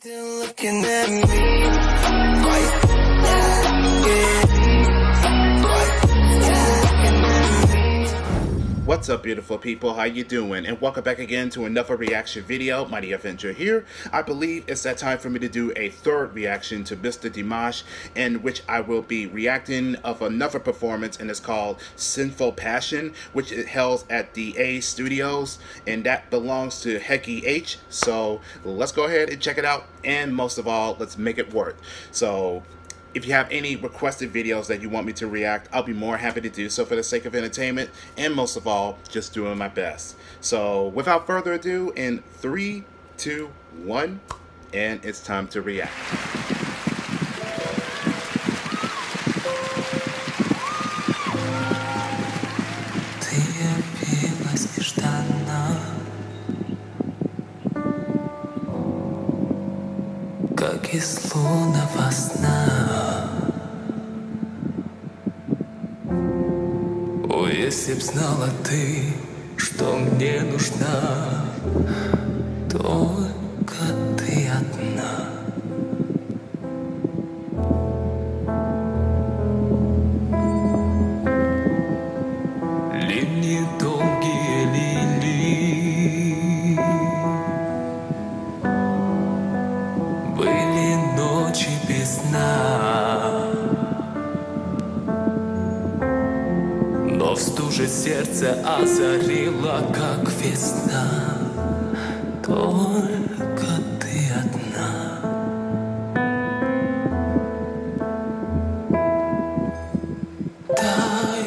Still looking at me. What's up beautiful people, how you doing? And welcome back again to another reaction video, Mighty Avenger here. I believe it's that time for me to do a third reaction to Mr. Dimash in which I will be reacting of another performance and it's called Sinful Passion, which it held at the A Studios and that belongs to Hecky H. So let's go ahead and check it out and most of all, let's make it work. So if you have any requested videos that you want me to react, I'll be more happy to do so for the sake of entertainment and most of all, just doing my best. So without further ado, in three, two, one, and it's time to react. Ты явилась нежданно Как из лунного сна если б знала ты, что мне нужна Наше сердце озарила, как весна. Только ты одна. Да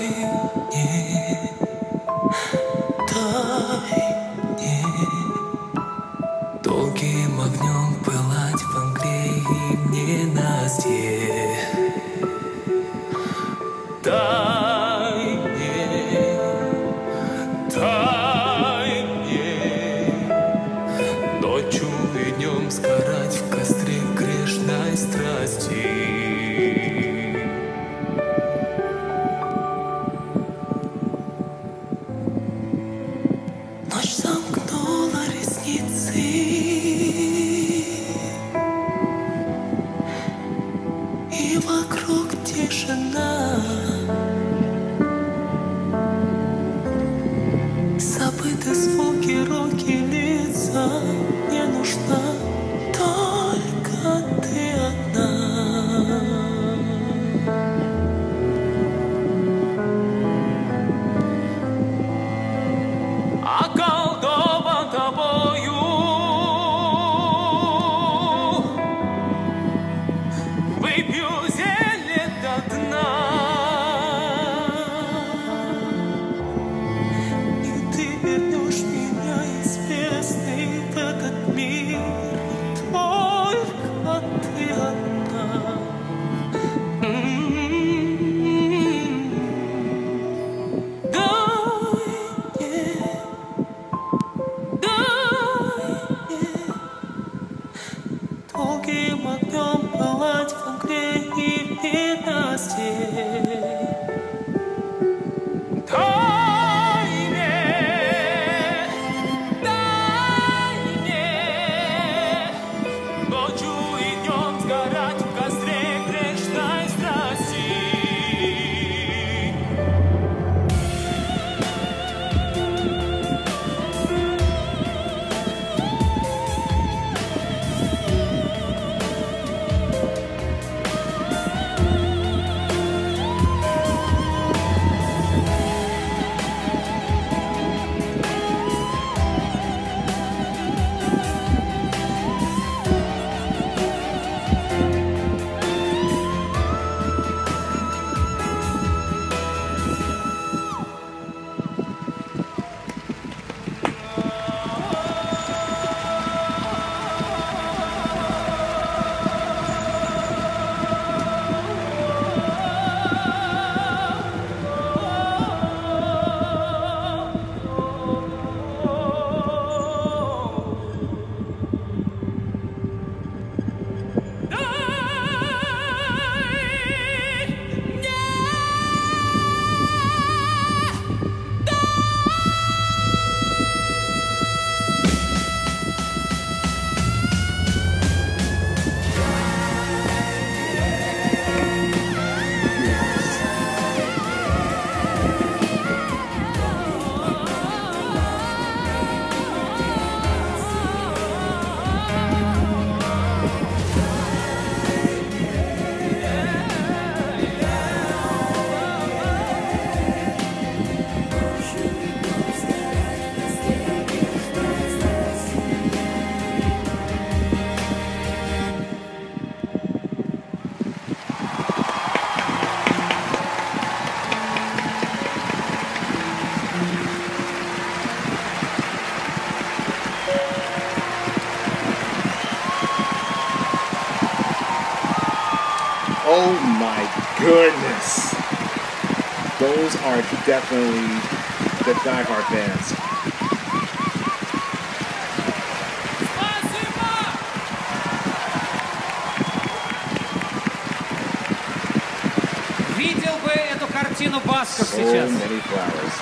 啊 Those are definitely the diehard fans. Видел бы эту картину Басков So сейчас. many flowers.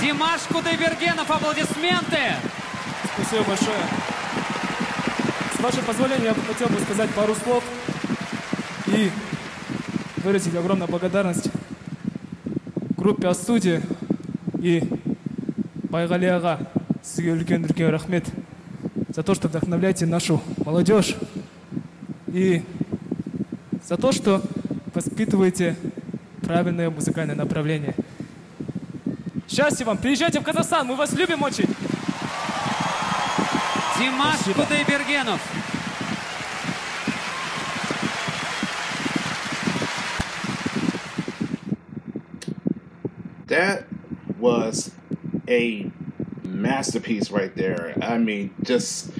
Димаш Кудайбергенов, аплодисменты! Спасибо большое. С вашего позволения, я бы хотел бы сказать пару слов и выразить огромную благодарность группе Астуди и Байгали аға сізге үлкен үлкен рахмет за то, что вдохновляете нашу молодежь и за то, что воспитываете правильное музыкальное направление. Счастья вам! Приезжайте в Казахстан, мы вас любим очень! Димаш. Кудайбергенов. That was a masterpiece right there. I mean, just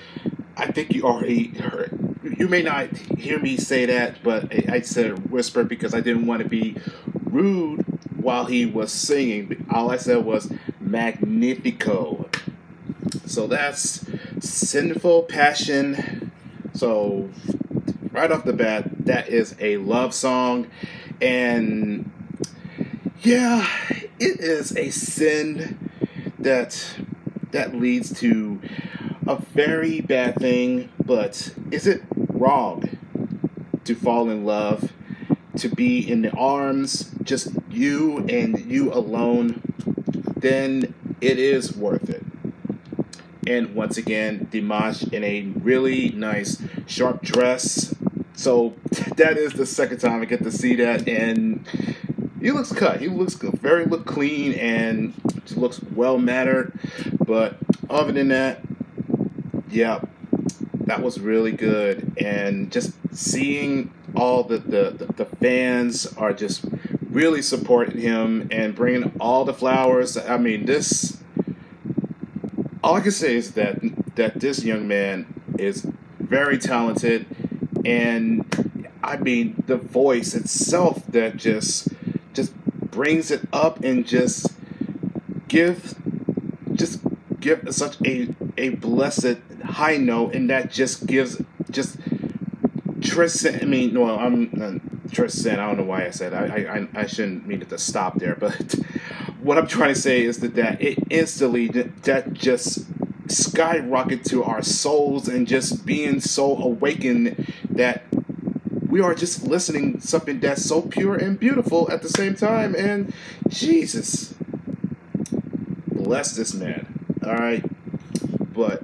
I think you already heard. You may not hear me say that, but I said whisper because I didn't want to be rude while he was singing. All I said was magnifico. So that's sinful passion. So right off the bat, that is a love song, and yeah, it is a sin that that leads to a very bad thing, but is it wrong to fall in love, to be in the arms just you and you alone? Then it is worth it. And once again, Dimash in a really nice sharp dress. So that is the second time I get to see that, and he looks cut. He looks good, very look clean, and looks well mannered. But other than that, yeah, that was really good. And just seeing all the the, the, the fans are just really supporting him and bringing all the flowers. I mean, this all I can say is that that this young man is very talented, and I mean the voice itself that just just brings it up and just give just give such a a blessed high note, and that just gives just Tristan. I mean, no, I'm uh, transcend. I don't know why I said I, I I shouldn't mean it to stop there, but what I'm trying to say is that that it instantly that, that just skyrocket to our souls and just being so awakened that we are just listening something that's so pure and beautiful at the same time and jesus bless this man all right but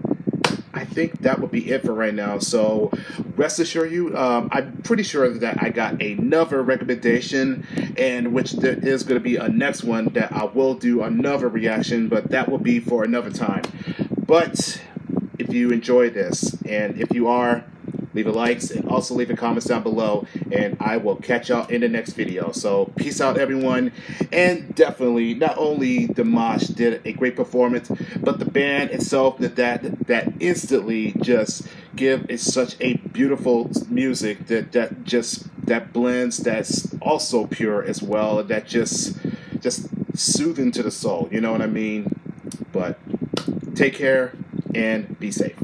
I think that would be it for right now. So rest assure you, um, I'm pretty sure that I got another recommendation, and which there is going to be a next one that I will do another reaction, but that will be for another time. But if you enjoy this, and if you are, leave a likes and also leave a comments down below and I will catch y'all in the next video. So peace out everyone. And definitely not only Dimash did a great performance but the band itself that that, that instantly just give is such a beautiful music that that just that blends that's also pure as well that just just soothing to the soul you know what I mean? But take care and be safe